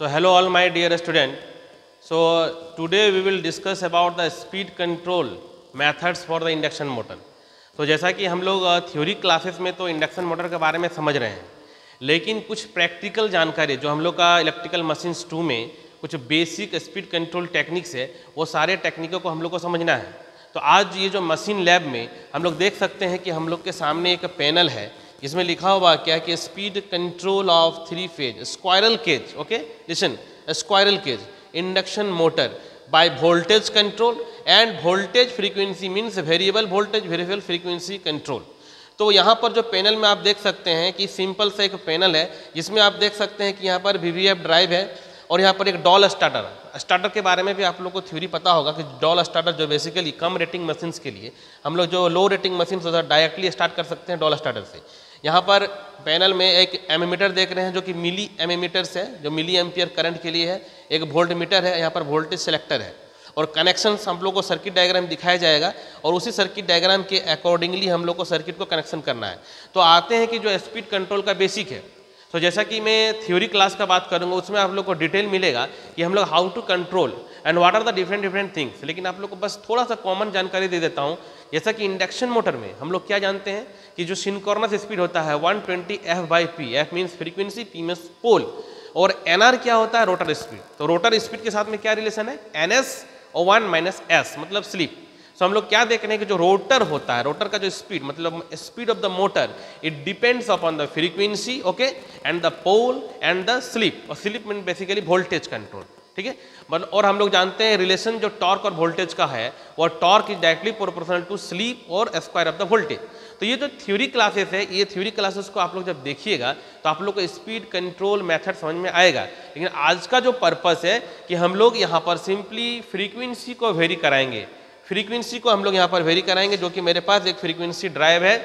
So, hello all my dear student. So, today we will discuss about the speed control methods for the induction motor. तो जैसा कि हम लोग theory classes में तो induction motor के बारे में समझ रहे हैं लेकिन कुछ प्रैक्टिकल जानकारी जो हम लोग का इलेक्ट्रिकल मशीन्स टू में कुछ बेसिक स्पीड कंट्रोल टेक्निक्स है, वो सारे टेक्निकों को हम लोग को समझना है तो आज ये जो मशीन लैब में हम लोग देख सकते हैं कि हम लोग के सामने एक पैनल है जिसमें लिखा हुआ क्या है कि speed control of three phase squirrel cage okay listen squirrel cage induction motor by voltage control and voltage frequency means variable voltage variable frequency control तो यहाँ पर जो पैनल में आप देख सकते हैं कि सिंपल सा एक पैनल है, जिसमें आप देख सकते हैं कि यहाँ पर वीवीएफ ड्राइव है और यहाँ पर एक डॉल स्टार्टर स्टार्टर के बारे में भी आप लोग को थ्योरी पता होगा कि डॉल स्टार्टर जो बेसिकली कम रेटिंग मशीन्स के लिए, हम लोग जो लो रेटिंग मशीन होता है डायरेक्टली स्टार्ट कर सकते हैं डॉल स्टार्टर से। यहाँ पर पैनल में एक एमीमीटर देख रहे हैं जो कि मिली एमीमीटर्स है, जो मिली एम्पियर करंट के लिए है। एक वोल्ट मीटर है, यहाँ पर वोल्टेज सेलेक्टर है। और कनेक्शन हम लोग को सर्किट डायग्राम दिखाया जाएगा और उसी सर्किट डायग्राम के अकॉर्डिंगली हम लोग को सर्किट को कनेक्शन करना है। तो आते हैं कि जो स्पीड कंट्रोल का बेसिक है। तो जैसा कि मैं थ्योरी क्लास का बात करूँगा, उसमें आप लोग को डिटेल मिलेगा कि हम लोग how to control and what are the different different things लेकिन आप लोग को बस थोड़ा सा कॉमन जानकारी दे देता हूँ जैसा कि इंडक्शन मोटर में, हम लोग क्या जानते हैं कि जो सिनकॉर्नस स्पीड होता है 120 twenty F by P F means frequency P means pole और एन आर क्या होता है? रोटर स्पीड तो रोटर स्पीड के साथ में क्या रिलेशन है? एन एस और वन माइनस एस मतलब स्लिप तो हम लोग क्या देख रहे हैं कि जो रोटर होता है रोटर का जो स्पीड मतलब speed of the motor it depends upon the frequency okay and the pole and the slip और slip mean basically voltage control ठीक है? मतलब और हम लोग जानते हैं रिलेशन जो टॉर्क और वोल्टेज का है, वो torque is directly proportional to slip और स्क्वायर ऑफ़ द वोल्टेज तो ये जो थ्योरी क्लासेस है, ये थ्योरी क्लासेस को आप लोग जब देखिएगा तो आप लोग को स्पीड कंट्रोल मेथड समझ में आएगा। लेकिन आज का जो पर्पस है कि हम लोग यहाँ पर सिंपली फ्रीक्वेंसी को वेरी कराएँगे। फ्रीक्वेंसी को हम लोग यहाँ पर वेरी कराएँगे, जो कि मेरे पास एक फ्रीक्वेंसी ड्राइव है।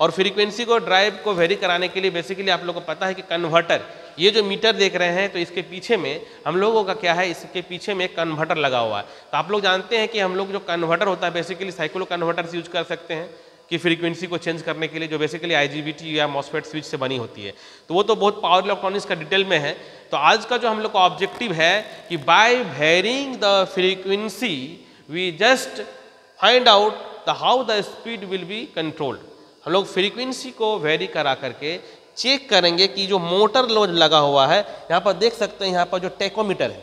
और फ्रीक्वेंसी को ड्राइव को वेरी कराने के लिए बेसिकली आप लोग को पता है कि कन्वर्टर ये जो मीटर देख रहे हैं तो इसके पीछे में हम लोगों का क्या है, इसके पीछे में एक कन्वर्टर लगा हुआ है। तो आप लोग जानते हैं कि हम लोग जो कन्वर्टर होता है बेसिकली साइकिलो कन्वर्टर यूज़ कर सकते हैं, कि फ्रीक्वेंसी को चेंज करने के लिए जो बेसिकली आईजीबीटी या मॉसफेट स्विच से बनी होती है। तो वो तो बहुत पावर इलेक्ट्रॉनिक्स का डिटेल में है। तो आज का जो हम लोग का ऑब्जेक्टिव है कि by varying the frequency we just find out the how the speed will be controlled हम लोग फ्रीक्वेंसी को वेरी करा करके चेक करेंगे कि जो मोटर लोड लगा हुआ है, यहाँ पर देख सकते हैं, यहाँ पर जो टेकोमीटर है।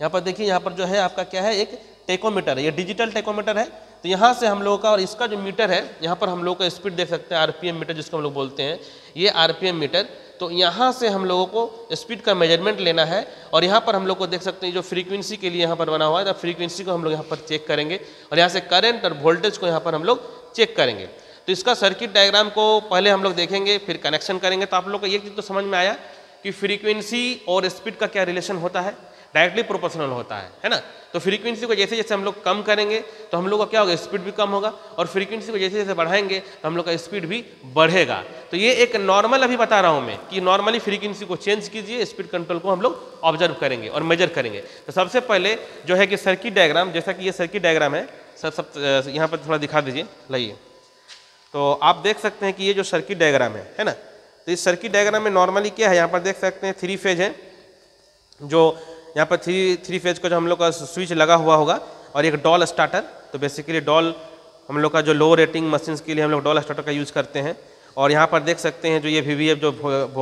यहाँ पर देखिए, यहाँ पर जो है, आपका क्या है, एक टेकोमीटर है, ये डिजिटल टेकोमीटर है। तो यहाँ से हम लोगों का और इसका जो मीटर है, यहाँ पर हम लोग का स्पीड देख सकते हैं, आरपीएम मीटर जिसको हम लोग बोलते हैं, ये आरपीएम मीटर। तो यहाँ से हम लोगों को स्पीड का मेज़रमेंट लेना है और यहाँ पर हम लोग को देख सकते हैं, जो फ्रीक्वेंसी के लिए यहाँ पर बना हुआ है तो फ्रीक्वेंसी को हम लोग यहाँ पर चेक करेंगे और यहाँ से करंट और वोल्टेज को यहाँ पर हम लोग चेक करेंगे। तो इसका सर्किट डायग्राम को पहले हम लोग देखेंगे, फिर कनेक्शन करेंगे। तो आप लोग को एक चीज़ तो समझ में आया कि फ्रीक्वेंसी और स्पीड का क्या रिलेशन होता है? डायरेक्टली प्रोपोर्शनल होता है है ना? तो फ्रीक्वेंसी को जैसे जैसे हम लोग कम करेंगे तो हम लोग का क्या होगा? स्पीड भी कम होगा और फ्रीक्वेंसी को जैसे जैसे बढ़ाएँगे तो हम लोग का स्पीड भी बढ़ेगा। तो ये एक नॉर्मल अभी बता रहा हूँ मैं कि नॉर्मली फ्रीक्वेंसी को चेंज कीजिए स्पीड कंट्रोल को हम लोग ऑब्ज़र्व करेंगे और मेजर करेंगे। तो सबसे पहले जो है कि सर्किट डायग्राम जैसा कि ये सर्किट डायग्राम है, सब सब यहाँ पर थोड़ा दिखा दीजिए, लाइए। तो आप देख सकते हैं कि ये जो सर्किट डायग्राम है है ना? तो इस सर्किट डायग्राम में नॉर्मली क्या है? यहाँ पर देख सकते हैं थ्री फ़ेज़ है, जो यहाँ पर थ्री थ्री फ़ेज़ का जो हम लोग का स्विच लगा हुआ होगा और एक डॉल स्टार्टर तो बेसिकली डॉल हम लोग का जो लो रेटिंग मशीन्स के लिए हम लोग डॉल स्टार्टर का यूज़ करते हैं। और यहाँ पर देख सकते हैं जो ये वीवीएफ जो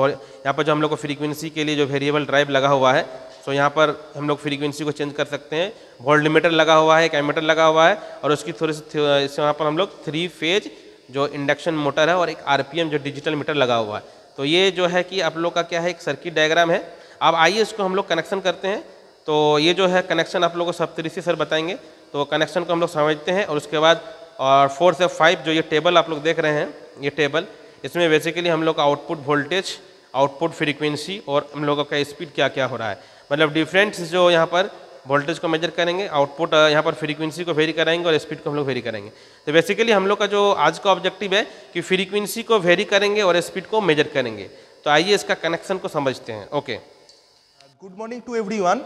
यहाँ पर जो हम लोग को फ्रीक्वेंसी के लिए जो वेरिएबल ड्राइव लगा हुआ है सो यहाँ पर हम लोग फ्रीक्वेंसी को चेंज कर सकते हैं। वोल्ट मीटर लगा हुआ है, एक एमीटर लगा हुआ है, और उसकी थोड़ी सी यहाँ पर हम लोग थ्री फ़ेज़ जो इंडक्शन मोटर है और एक आरपीएम जो डिजिटल मीटर लगा हुआ है। तो ये जो है कि आप लोग का क्या है, एक सर्किट डायग्राम है। अब आइए इसको हम लोग कनेक्शन करते हैं। तो ये जो है कनेक्शन आप लोगों को सप्तऋषि सर बताएँगे। तो कनेक्शन को हम लोग समझते हैं और उसके बाद, और फोर से फाइव जो ये टेबल आप लोग देख रहे हैं, ये टेबल इसमें बेसिकली हम लोग का आउटपुट वोल्टेज आउटपुट फ्रीक्वेंसी और हम लोगों का स्पीड क्या क्या हो रहा है। मतलब डिफरेंट जो यहाँ पर वोल्टेज को मेजर करेंगे आउटपुट यहाँ पर फ्रीक्वेंसी को वेरी कराएँगे और स्पीड को हम लोग वेरी करेंगे तो बेसिकली हम लोग का जो आज का ऑब्जेक्टिव है कि फ्रीक्वेंसी को वेरी करेंगे और स्पीड को मेजर करेंगे। तो आइए इसका कनेक्शन को समझते हैं। Okay good morning to everyone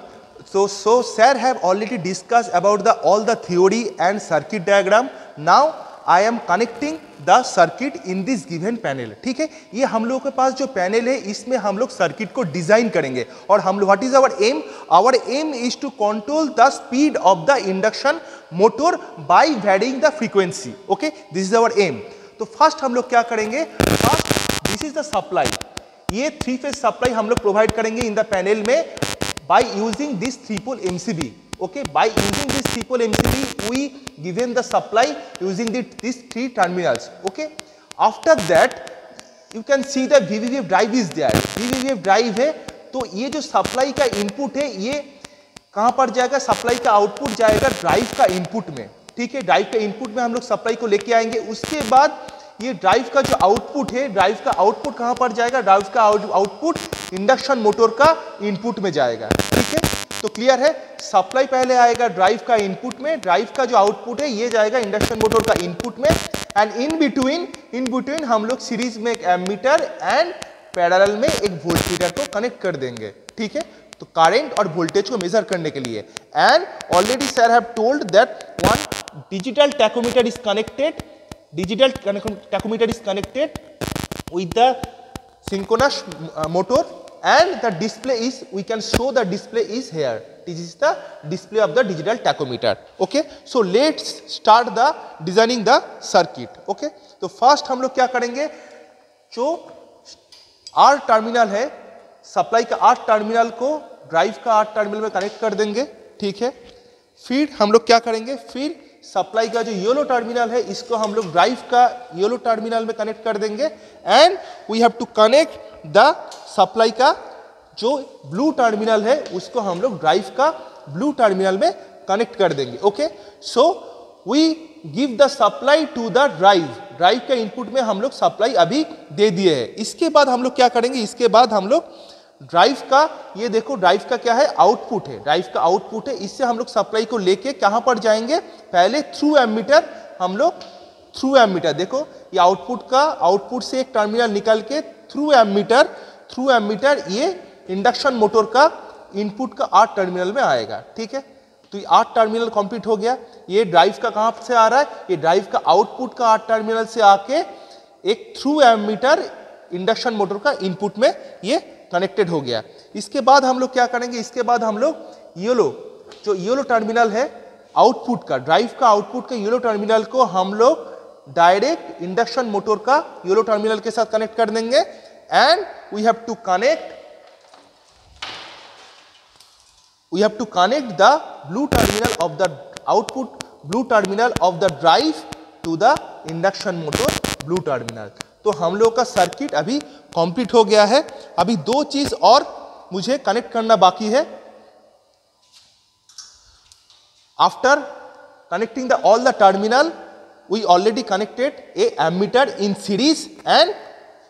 So, so sir have already discussed about the all the theory and circuit diagram. Now I am connecting the circuit in this given panel ठीक है? ये हम लोगों के पास जो पैनल है, इसमें हम लोग सर्किट को डिज़ाइन करेंगे। और हम what is our aim our aim is to control the speed of the induction motor by varying the frequency okay this is our aim तो फ़र्स्ट हम लोग क्या करेंगे? First this is the supply ये three phase supply हम लोग provide करेंगे in the panel में। By using this three pole MCB okay by using this three pole mcb we given the supply using the, these three terminals okay after that you can see the vvvf drive is there vvvf drive है तो ये जो supply का input है ये कहाँ पर जाएगा सप्लाई का आउटपुट जाएगा ड्राइव का इनपुट में ठीक है ड्राइव का इनपुट में हम लोग सप्लाई को लेके आएँगे उसके बाद ये ड्राइव का जो आउटपुट है ड्राइव का आउटपुट कहाँ पर जाएगा? ड्राइव का आउटपुट इंडक्शन मोटर का इनपुट में जाएगा। ठीक है? तो क्लियर है? सप्लाई पहले आएगा ड्राइव का इनपुट में ड्राइव का जो आउटपुट है, ये जाएगा इंडक्शन मोटर का इनपुट में and in between in between हम लोग सीरीज़ में एक एमीटर एंड पैरल में एक वोल्टमीटर को कनेक्ट कर देंगे। ठीक है? तो करंट और वोल्टेज को मेजर करने के लिए। And already sir have told that one digital tachometer is connected digital tachometer is connected with the synchronous uh, motor and the display is we can show the display is here this is the display of the digital tachometer okay so let's start the designing the circuit okay तो first हम लोग क्या करेंगे जो R terminal है supply का R terminal को drive का आर टर्मिनल में कनेक्ट कर देंगे ठीक है फिर हम लोग क्या करेंगे फिर सप्लाई का जो येलो टर्मिनल है, इसको हम लोग ड्राइव का येलो टर्मिनल में कनेक्ट कर देंगे। And we have to connect the supply का जो ब्लू टर्मिनल है, उसको हम लोग ड्राइव का ब्लू टर्मिनल में कनेक्ट कर देंगे। Okay so we give the supply to the drive drive के इनपुट में हम लोग सप्लाई अभी दे दिए हैं। इसके बाद हम लोग क्या करेंगे? इसके बाद हम लोग ड्राइव का, ये देखो ड्राइव का क्या है? आउटपुट है। ड्राइव का आउटपुट है। इससे हम लोग सप्लाई को लेके कहाँ पर जाएँगे? पहले थ्रू एमीटर, हम लोग थ्रू एमीटर। देखो, ये आउटपुट का, आउटपुट से एक टर्मिनल निकल के थ्रू एमीटर थ्रू एमीटर ये इंडक्शन मोटर का इनपुट का आठ टर्मिनल में आएगा। ठीक है? तो ये आठ टर्मिनल कंप्लीट हो गया। ये ड्राइव का कहाँ से आ रहा है? ये ड्राइव का आउटपुट का आठ टर्मिनल से आके एक थ्रू एमीटर इंडक्शन मोटर का इनपुट में ये कनेक्टेड हो गया। इसके बाद हम लोग क्या करेंगे? इसके बाद हम लोग येलो जो येलो टर्मिनल है आउटपुट का ड्राइव का आउटपुट का येलो टर्मिनल को हम लोग डायरेक्ट इंडक्शन मोटर का येलो टर्मिनल के साथ कनेक्ट कर देंगे। And we have to connect we have to connect the blue terminal of the output, blue terminal of the drive to the induction motor, blue terminal तो हम लोग का circuit अभी कंप्लीट हो गया है। अभी दो चीज़ और मुझे कनेक्ट करना बाकी है। After connecting the all the terminal, we already connected a ammeter in series and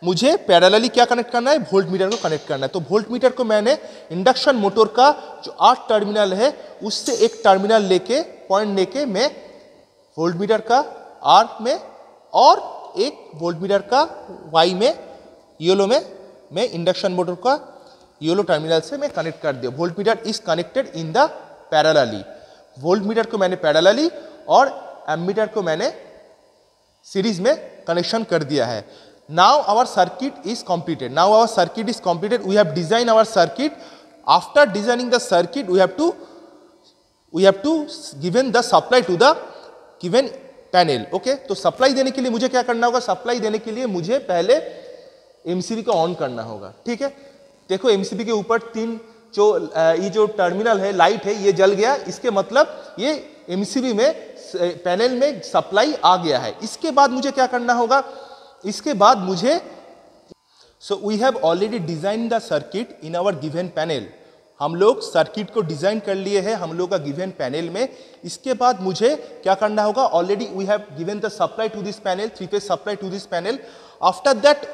मुझे पैरेलली क्या कनेक्ट करना है? वोल्ट मीटर को कनेक्ट करना है। तो वोल्ट मीटर को मैंने इंडक्शन मोटर का जो आठ टर्मिनल है, उससे एक टर्मिनल लेके पॉइंट लेके मैं वोल्ट मीटर का आर में और एक वोल्टमीटर का वाई में येलो में मैं इंडक्शन मोटर का येलो टर्मिनल से मैं कनेक्ट कर दिया। Voltmeter is connected in the parallelly voltmeter को मैंने पैरालली और एमीटर को मैंने सीरीज़ में कनेक्शन कर दिया है। Now our circuit is completed now our circuit is completed we have design our circuit after designing the circuit we have to we have to given the supply to the given panel okay? तो supply देने के लिए मुझे क्या करना होगा? Supply देने के लिए मुझे पहले एमसीबी को ऑन करना होगा। ठीक है? देखो एमसीबी के ऊपर तीन जो ये जो टर्मिनल है लाइट है, ये जल गया। इसके मतलब ये एमसीबी में पैनल में सप्लाई आ गया है। इसके बाद मुझे क्या करना होगा? इसके बाद मुझे so we have already design the circuit in our given panel हम लोग सर्किट को डिज़ाइन कर लिए हैं, हम लोग का गिवन पैनल में। इसके बाद मुझे क्या करना होगा? Already we have given the supply to this panel three phase supply to this panel after that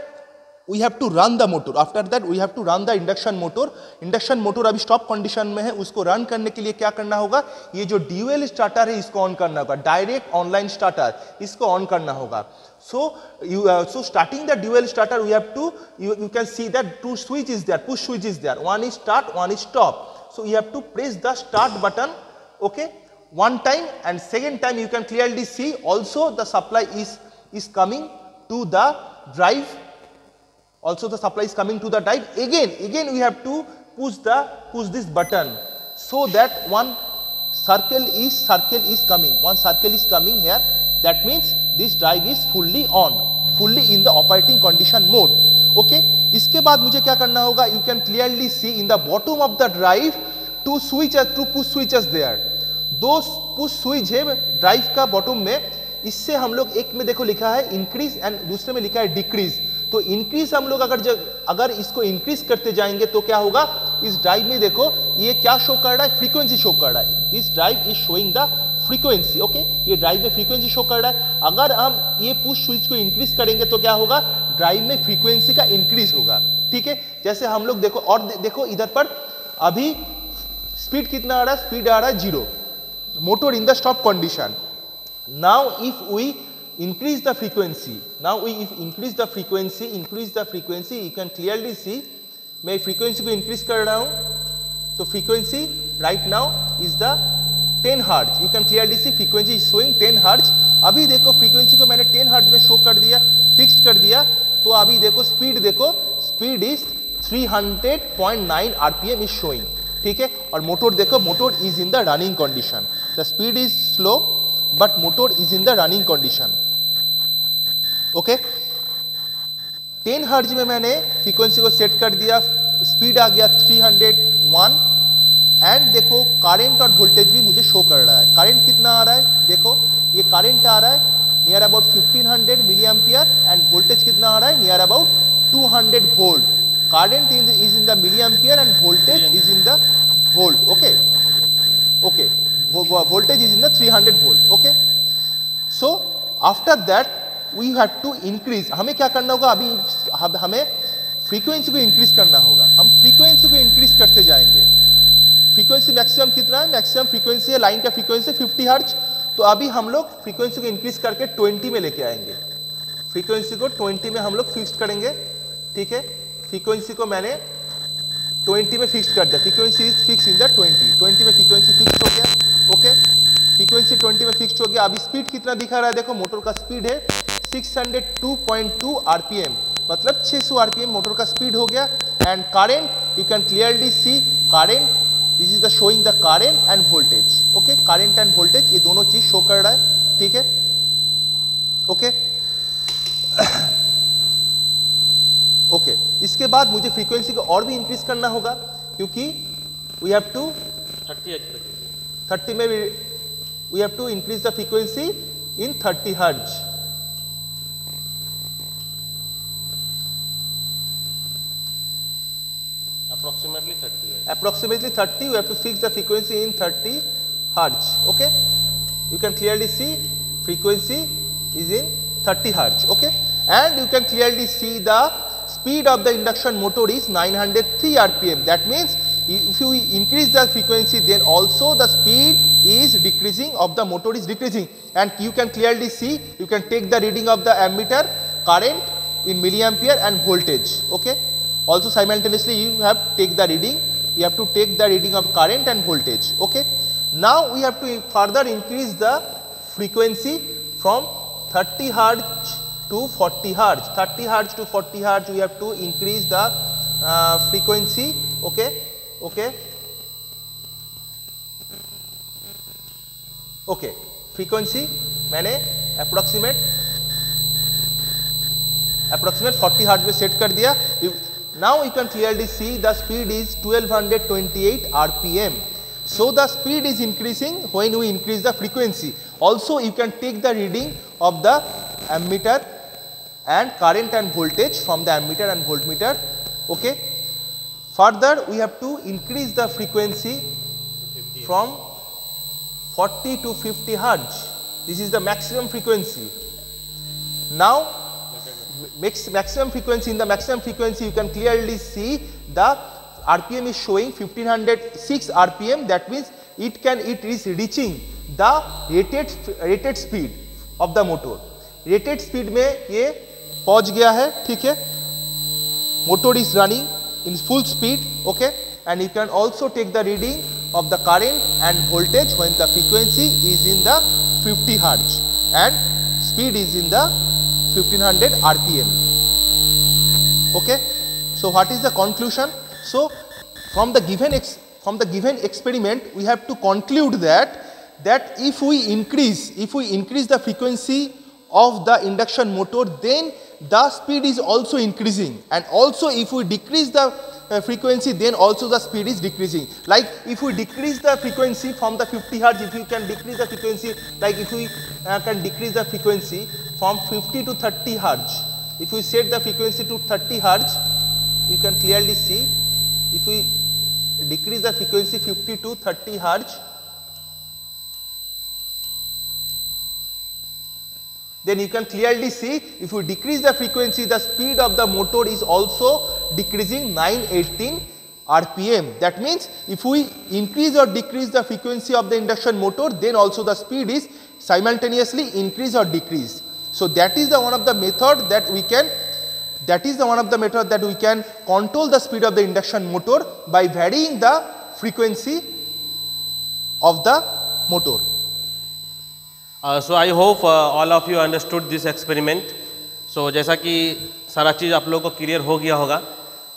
we have to run the motor after that we have to run the induction motor induction motor अभी stop condition में है, उसको run करने के लिए क्या करना होगा? ये जो ड्यूएल स्टार्टर है, इसको ऑन करना होगा। डायरेक्ट ऑनलाइन स्टार्टर इसको ऑन करना होगा। So you uh, so starting the dual starter we have to you, you can see that two switch is there push switch is there. One is start one is stop. So you have to press the start button okay? One time and second time you can clearly see also the supply is is coming to the drive. Also the supply is coming to the drive. Again again we have to push the push this button so that one circle is circle is coming. One circle is coming here. That means this drive is fully on, fully in the operating condition mode. Okay? इसके बाद मुझे क्या करना होगा you can clearly see in the bottom of the drive two switch two push switches there दो push switch है drive का bottom में, इससे हम लोग एक में देखो लिखा है इंक्रीज एंड दूसरे में लिखा है डिक्रीज तो इंक्रीज हम लोग अगर जब, अगर इसको इंक्रीज करते जाएँगे तो क्या होगा? इस ड्राइव में देखो, ये क्या शो कर रहा है? फ्रीक्वेंसी शो कर रहा है. This drive is showing the frequency okay ये ड्राइव में फ्रीक्वेंसी शो कर रहा है। अगर हम ये पुश स्विच को इंक्रीज करेंगे तो क्या होगा? ड्राइव में फ्रीक्वेंसी का इंक्रीज होगा। ठीक है? जैसे हम लोग देखो और दे, देखो इधर पर अभी स्पीड कितना आ रहा है? स्पीड आ रहा है zero motor in the stop condition now if we increase the frequency. Now we if increase the frequency, increase the frequency, you can clearly see मैं frequency को increase कर रहा हूँ तो frequency right now is the 10 hertz. You can clearly see frequency is showing 10 hertz. अभी देखो frequency को मैंने 10 hertz में show कर दिया, fixed कर दिया तो अभी देखो speed देखो speed is 300.9 rpm is showing. ठीक है और मोटर देखो motor is in the running condition the speed is slow but motor is in the running condition okay ten hertz में मैंने फ्रीक्वेंसी को सेट कर दिया स्पीड आ गया 301 एंड देखो करंट और वोल्टेज भी मुझे शो कर रहा है। करंट कितना आ रहा है? देखो, ये करंट आ रहा है near about 1500 milli ampere and voltage कितना आ रहा है? Near about 200 volt current is in the milli ampere and voltage is in the volt okay okay voltage is in the 300 volt. Okay? So, after that, we have to increase. हमें क्या करना होगा? अभी, हमें फ्रीक्वेंसी को increase करना होगा। हम फ्रीक्वेंसी को इंक्रीज करते जाएँगे। फ्रीक्वेंसी मैक्सिमम कितना है? मैक्सिमम फ्रीक्वेंसी है लाइन का फ्रीक्वेंसी 50 हर्च तो अभी हम लोग फ्रीक्वेंसी को इंक्रीज करके 20 में लेके आएँगे। फ्रीक्वेंसी को 20 में हम लोग फिक्स करेंगे, ठीक है? फ्रीक्वेंसी को मैंने 20 में फिक्स कर दिया। Frequency is fix in the 20 20 में फ्रीक्वेंसी फिक्स हो गया ओके फ्रीक्वेंसी 20 में फिक्स हो गया। अभी स्पीड कितना दिखा रहा है? देखो मोटर का स्पीड है 602.2 आरपीएम मतलब 600 आरपीएम मोटर का स्पीड हो गया। And current you can clearly see current this is the showing the current and voltage okay current and voltage ये दोनों चीज़ शो कर रहा है। ठीक है? ओके ओके इसके बाद मुझे फ्रीक्वेंसी को और भी इंक्रीज करना होगा क्योंकि वी हैव टू 30 30 में we have to increase the frequency in 30 hertz. Approximately 30 hertz. Approximately 30, we have to fix the frequency in 30 hertz. Okay. You can clearly see frequency is in 30 hertz. Okay. And you can clearly see the speed of the induction motor is 903 rpm. That means if you increase the frequency then also the speed is decreasing of the motor is decreasing and you can clearly see you can take the reading of the ammeter current in milliampere and voltage okay also simultaneously you have take the reading you have to take the reading of current and voltage okay now we have to further increase the frequency from 30 hertz to 40 hertz 30 hertz to 40 hertz we have to increase the uh, frequency okay okay okay frequency मैंने approximate approximate 40 heart में set कर दिया now you can clearly see the speed is 1228 RPM. So the speed is increasing when we increase the frequency. Also you can take the reading of the ammeter and current and voltage from the ammeter and voltmeter. Okay. Further we have to increase the frequency from 40 to 50 Hertz. This is the maximum frequency. Now maximum frequency in the maximum frequency you can clearly see the RPM is showing 1506 RPM that means it can it is reaching the rated rated speed of the motor. Rated speed में ये पहुंच गया है ठीक है motor is running in full speed okay and you can also take the reading of the current and voltage when the frequency is in the 50 hertz and speed is in the 1500 rpm okay? So what is the conclusion? So from the given from the given experiment we have to conclude that that if we increase if we increase the frequency of the induction motor then the speed is also increasing. And also if we decrease the uh, frequency then also the speed is decreasing. Like if we decrease the frequency from the 50 hertz if you can decrease the frequency like if we uh, can decrease the frequency from 50 to 30 hertz. If we set the frequency to 30 hertz you can clearly see. If we decrease the frequency 50 to 30 hertz then you can clearly see if we decrease the frequency the speed of the motor is also decreasing 918 rpm that means if we increase or decrease the frequency of the induction motor then also the speed is simultaneously increase or decrease so that is the one of the method that we can that is the one of the method that we can control the speed of the induction motor by varying the frequency of the motor. Uh, so I hope uh, all of you understood this experiment. So जैसा कि सारा चीज़ आप लोगों को clear हो गया होगा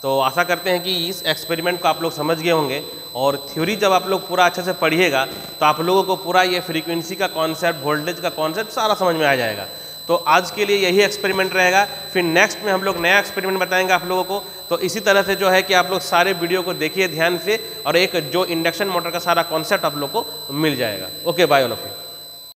तो आशा करते हैं कि इस एक्सपेरिमेंट को आप लोग समझ गए होंगे और थ्योरी जब आप लोग पूरा अच्छे से पढ़िएगा तो आप लोगों को पूरा ये फ्रीक्वेंसी का कॉन्सेप्ट वोल्टेज का कॉन्सेप्ट सारा समझ में आ जाएगा तो आज के लिए यही एक्सपेरिमेंट रहेगा। फिर नेक्स्ट में हम लोग नया एक्सपेरिमेंट बताएँगे आप लोगों को। तो इसी तरह से जो है कि आप लोग सारे वीडियो को देखिए ध्यान से और एक जो इंडक्शन मोटर का सारा कॉन्सेप्ट आप लोग को मिल जाएगा। Okay bye all of you